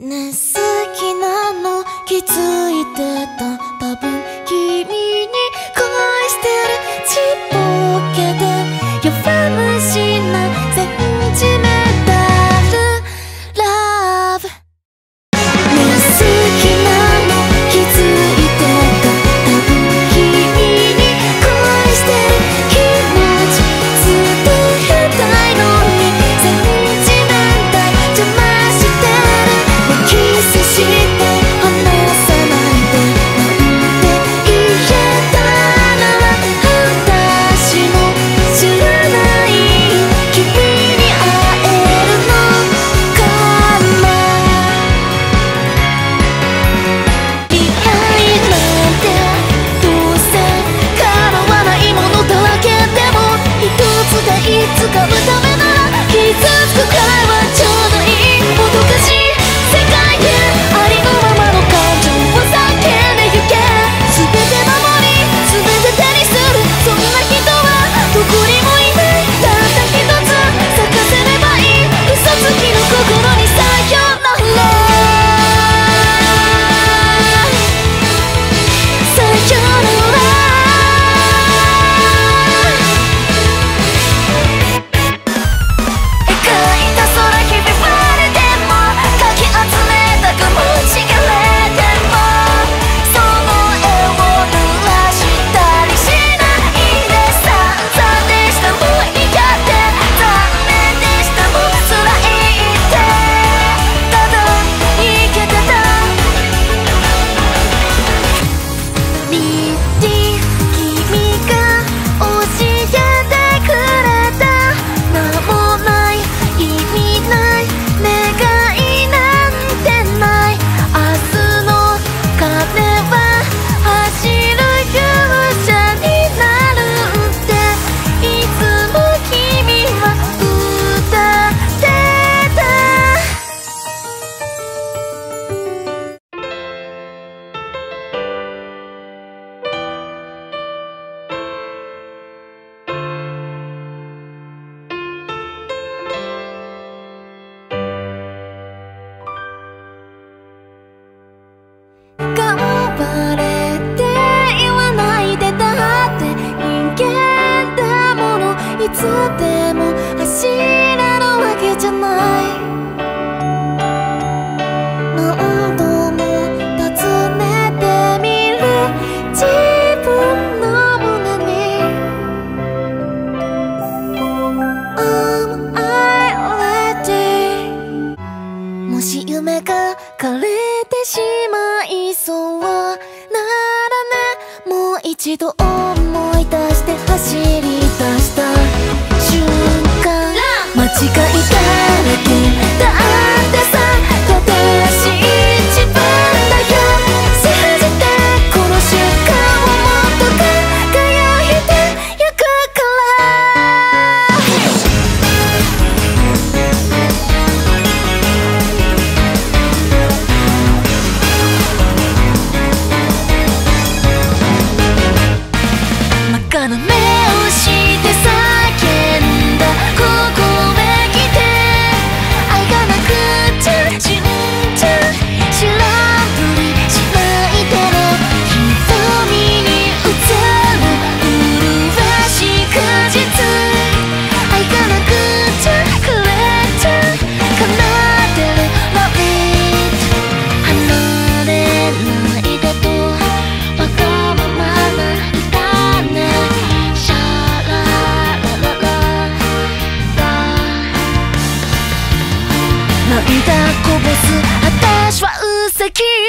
ね好きなの？気づいてた？多分君に恋してる。ちっぽけで弱虫掴むため to bed. かの the key.